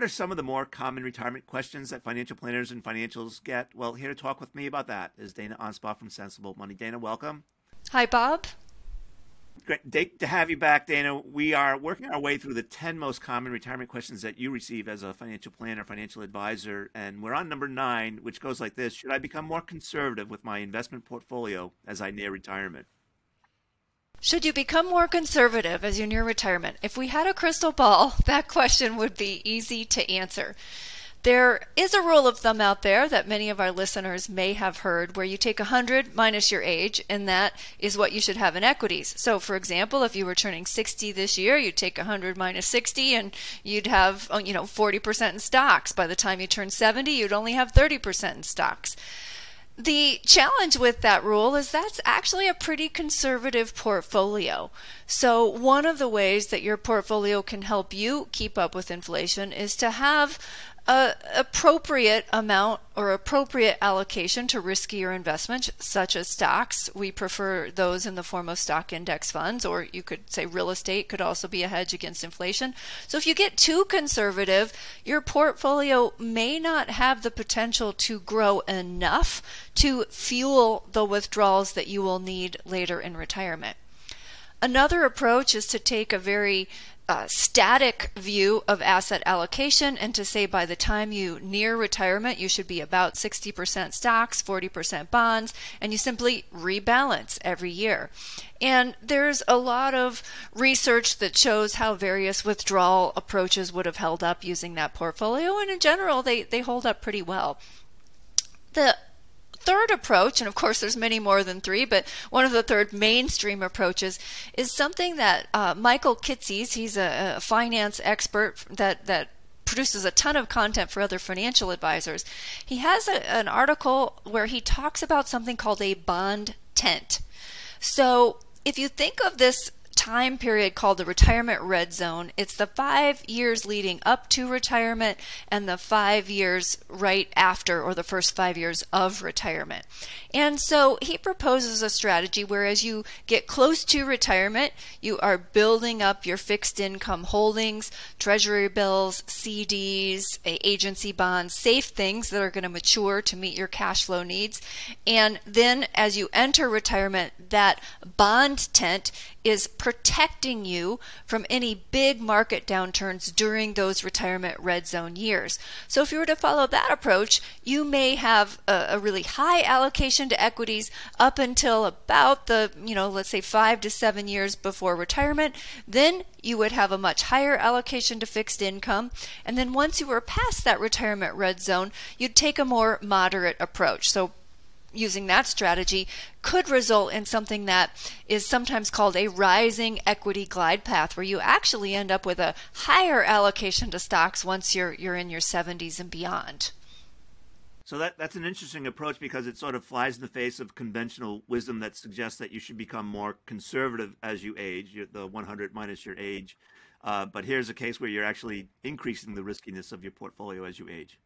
What are some of the more common retirement questions that financial planners and financials get? Well, here to talk with me about that is Dana Anspach from Sensible Money. Dana, welcome. Hi, Bob. Great to have you back, Dana. We are working our way through the 10 most common retirement questions that you receive as a financial planner, financial advisor, and we're on number nine, which goes like this Should I become more conservative with my investment portfolio as I near retirement? Should you become more conservative as you near retirement? If we had a crystal ball, that question would be easy to answer. There is a rule of thumb out there that many of our listeners may have heard where you take 100 minus your age, and that is what you should have in equities. So, for example, if you were turning 60 this year, you'd take 100 minus 60 and you'd have, uh, you know, 40% in stocks. By the time you turn 70, you'd only have 30% in stocks. The challenge with that rule is that's actually a pretty conservative portfolio. So, one of the ways that your portfolio can help you keep up with inflation is to have a appropriate amount or appropriate allocation to riskier investments such as stocks. We prefer those in the form of stock index funds, or you could say real estate could also be a hedge against inflation. So if you get too conservative, your portfolio may not have the potential to grow enough to fuel the withdrawals that you will need later in retirement. Another approach is to take a very uh, static view of asset allocation and to say by the time you near retirement, you should be about 60% stocks, 40% bonds, and you simply rebalance every year. And there's a lot of research that shows how various withdrawal approaches would have held up using that portfolio, and in general, they, they hold up pretty well. The third approach, and of course there's many more than three, but one of the third mainstream approaches is something that uh, Michael Kitces, he's a, a finance expert that that produces a ton of content for other financial advisors. He has a, an article where he talks about something called a bond tent. So if you think of this time period called the retirement red zone. It's the five years leading up to retirement and the five years right after, or the first five years of retirement. And so he proposes a strategy where, as you get close to retirement, you are building up your fixed income holdings, treasury bills, CDs, agency bonds, safe things that are going to mature to meet your cash flow needs. And then as you enter retirement, that bond tent is protecting you from any big market downturns during those retirement red zone years. So if you were to follow that approach, you may have a, a really high allocation to equities up until about the, you know, let's say 5 to 7 years before retirement. Then you would have a much higher allocation to fixed income. And then once you were past that retirement red zone, you'd take a more moderate approach. So using that strategy could result in something that is sometimes called a rising equity glide path where you actually end up with a higher allocation to stocks once you're you're in your 70s and beyond. So that that's an interesting approach because it sort of flies in the face of conventional wisdom that suggests that you should become more conservative as you age, the 100 minus your age. Uh, but here's a case where you're actually increasing the riskiness of your portfolio as you age.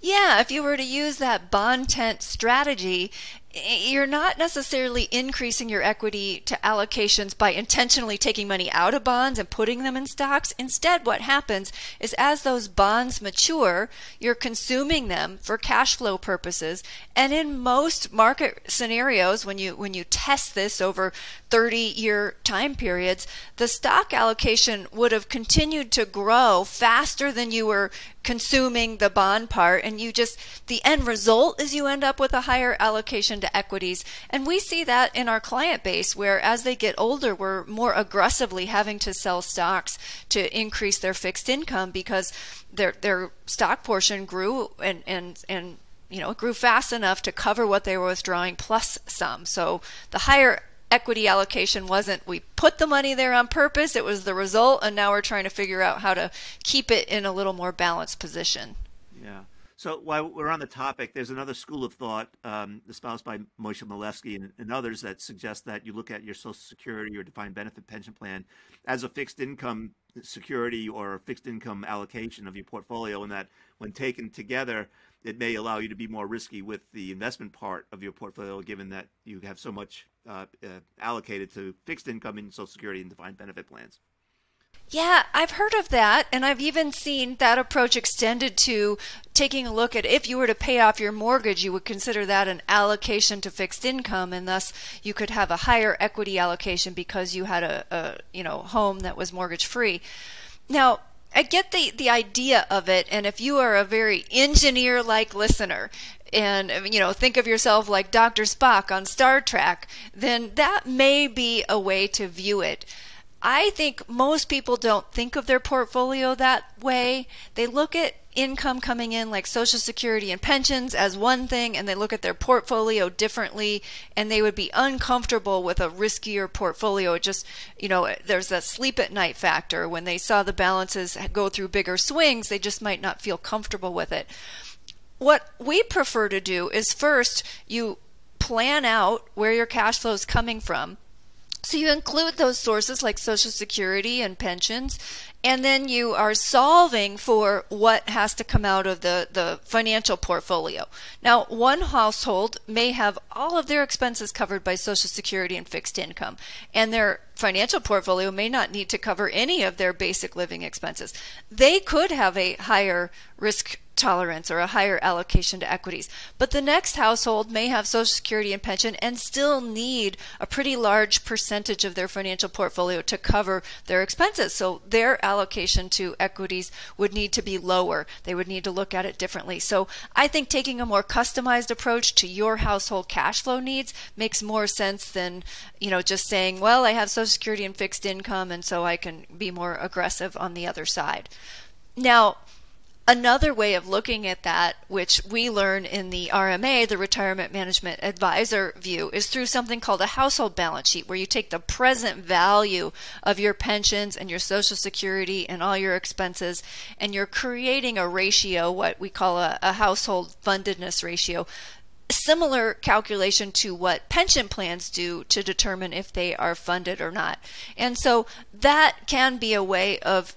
Yeah, if you were to use that bond tent strategy, you're not necessarily increasing your equity to allocations by intentionally taking money out of bonds and putting them in stocks. Instead, what happens is as those bonds mature, you're consuming them for cash flow purposes. And in most market scenarios, when you when you test this over 30 year time periods, the stock allocation would have continued to grow faster than you were consuming the bond part. And you just the end result is you end up with a higher allocation to equities. And we see that in our client base, where as they get older, we're more aggressively having to sell stocks to increase their fixed income because their their stock portion grew and and and you know it grew fast enough to cover what they were withdrawing plus some. So the higher equity allocation wasn't we put the money there on purpose it was the result and now we're trying to figure out how to keep it in a little more balanced position yeah so while we're on the topic, there's another school of thought um, espoused by Moshe Milevsky and, and, others that suggest that you look at your Social Security or defined benefit pension plan as a fixed income security or fixed income allocation of your portfolio, and that when taken together, it may allow you to be more risky with the investment part of your portfolio, given that you have so much uh, uh, allocated to fixed income in Social Security and defined benefit plans. Yeah, I've heard of that. And I've even seen that approach extended to taking a look at if you were to pay off your mortgage, you would consider that an allocation to fixed income, and thus you could have a higher equity allocation because you had a, a you know home that was mortgage free. Now, I get the, the idea of it, and if you are a very engineer like listener, and you know think of yourself like Dr. Spock on Star Trek, then that may be a way to view it. I think most people don't think of their portfolio that way. They look at income coming in like social security and pensions as one thing and they look at their portfolio differently and they would be uncomfortable with a riskier portfolio. Just you know there's a sleep at night factor. When they saw the balances go through bigger swings they just might not feel comfortable with it. What we prefer to do is first you plan out where your cash flow is coming from so you include those sources like Social Security and pensions, and then you are solving for what has to come out of the, the financial portfolio. Now, one household may have all of their expenses covered by Social Security and fixed income, and their financial portfolio may not need to cover any of their basic living expenses. They could have a higher risk tolerance or a higher allocation to equities. But the next household may have Social Security and pension and still need a pretty large percentage of their financial portfolio to cover their expenses. So their allocation to equities would need to be lower. They would need to look at it differently. So I think taking a more customized approach to your household cash flow needs makes more sense than, you know, just saying, well, I have Social Security and fixed income and so I can be more aggressive on the other side. Now, Another way of looking at that, which we learn in the RMA, the Retirement Management Advisor view, is through something called a household balance sheet, where you take the present value of your pensions and your Social Security and all your expenses, and you're creating a ratio, what we call a, a household fundedness ratio, similar calculation to what pension plans do to determine if they are funded or not. And so that can be a way of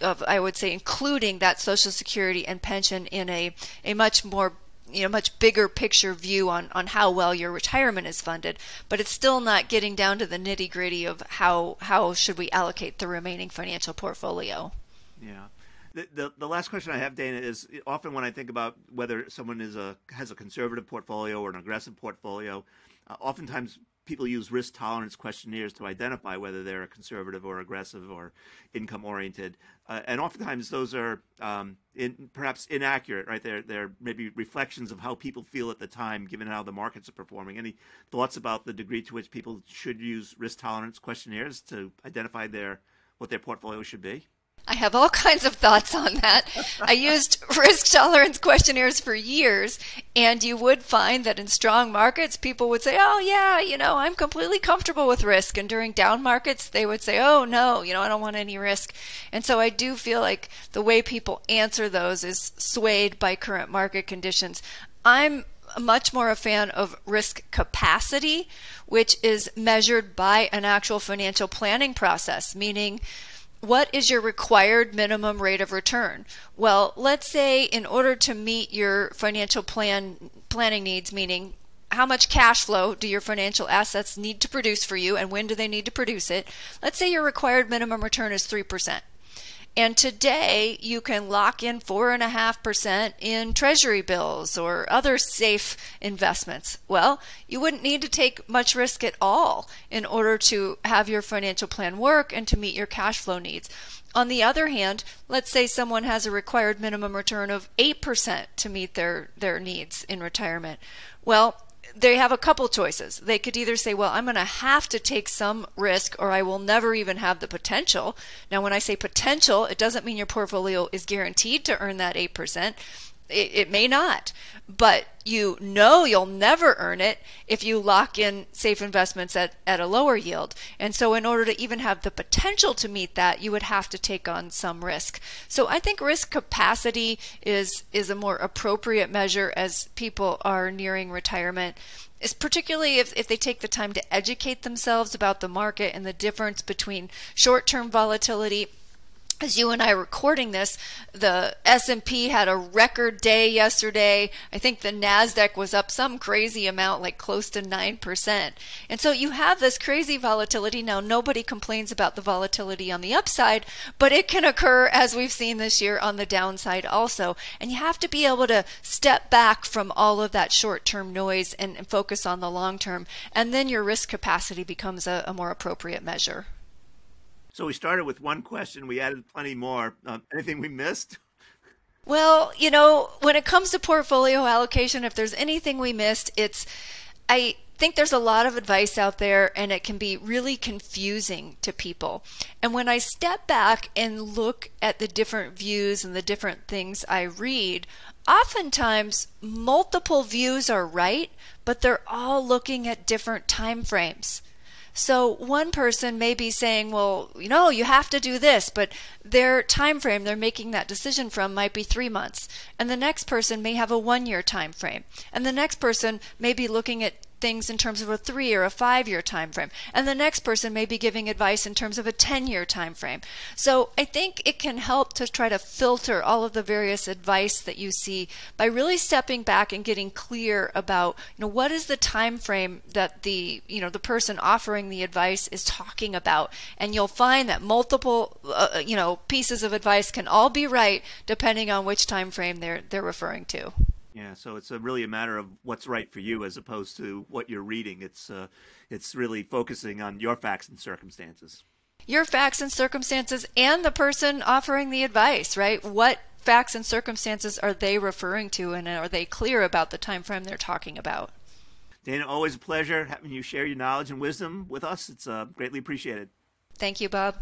of I would say including that Social Security and pension in a a much more you know much bigger picture view on on how well your retirement is funded. But it's still not getting down to the nitty gritty of how how should we allocate the remaining financial portfolio. Yeah. The, the, the last question I have, Dana, is often when I think about whether someone is a has a conservative portfolio or an aggressive portfolio, uh, oftentimes people use risk tolerance questionnaires to identify whether they're a conservative or aggressive or income oriented. Uh, and oftentimes those are um, in, perhaps inaccurate, right? They're, they're maybe reflections of how people feel at the time, given how the markets are performing. Any thoughts about the degree to which people should use risk tolerance questionnaires to identify their what their portfolio should be? I have all kinds of thoughts on that. I used risk tolerance questionnaires for years, and you would find that in strong markets, people would say, Oh, yeah, you know, I'm completely comfortable with risk. And during down markets, they would say, Oh, no, you know, I don't want any risk. And so I do feel like the way people answer those is swayed by current market conditions. I'm much more a fan of risk capacity, which is measured by an actual financial planning process, meaning, what is your required minimum rate of return? Well, let's say in order to meet your financial plan planning needs, meaning how much cash flow do your financial assets need to produce for you and when do they need to produce it? Let's say your required minimum return is 3%. And today you can lock in 4.5% in treasury bills or other safe investments. Well, you wouldn't need to take much risk at all in order to have your financial plan work and to meet your cash flow needs. On the other hand, let's say someone has a required minimum return of 8% to meet their, their needs in retirement. Well, they have a couple choices. They could either say, well, I'm going to have to take some risk or I will never even have the potential. Now, when I say potential, it doesn't mean your portfolio is guaranteed to earn that 8%. It, it, may not, but you know you'll never earn it if you lock in safe investments at, at a lower yield. And so, in order to even have the potential to meet that, you would have to take on some risk. So, I think risk capacity is is a more appropriate measure as people are nearing retirement. Is particularly if, if they take the time to educate themselves about the market and the difference between short term volatility as you and I are recording this, the S&P had a record day yesterday. I think the Nasdaq was up some crazy amount like close to 9%. And so you have this crazy volatility now. Nobody complains about the volatility on the upside, but it can occur as we've seen this year on the downside also. And you have to be able to step back from all of that short-term noise and, and focus on the long term. And then your risk capacity becomes a, a more appropriate measure. So we started with one question. We added plenty more. Um, anything we missed? Well, you know, when it comes to portfolio allocation, if there's anything we missed, it's I think there's a lot of advice out there and it can be really confusing to people. And when I step back and look at the different views and the different things I read, oftentimes multiple views are right, but they're all looking at different time frames. So one person may be saying, well, you know, you have to do this, but their time frame they're making that decision from might be 3 months. And the next person may have a 1 year time frame. And the next person may be looking at things in terms of a three or a five year time frame and the next person may be giving advice in terms of a 10 year time frame so i think it can help to try to filter all of the various advice that you see by really stepping back and getting clear about you know what is the time frame that the you know the person offering the advice is talking about. And you'll find that multiple uh, you know pieces of advice can all be right depending on which time frame they're they're referring to yeah, so it's a really a matter of what's right for you as opposed to what you're reading. It's uh, it's really focusing on your facts and circumstances. Your facts and circumstances, and the person offering the advice, right? What facts and circumstances are they referring to, and are they clear about the time frame they're talking about? Dana, always a pleasure having you share your knowledge and wisdom with us. It's uh, greatly appreciated. Thank you, Bob.